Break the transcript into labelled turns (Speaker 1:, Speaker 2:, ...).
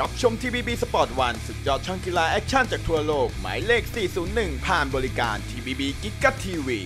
Speaker 1: รับชม3BB Sports One สุดยอดช่องกีฬาแอคชั่นจากทั่วโลก หมายเลข 401 ผ่านบริการ3BB GIGATV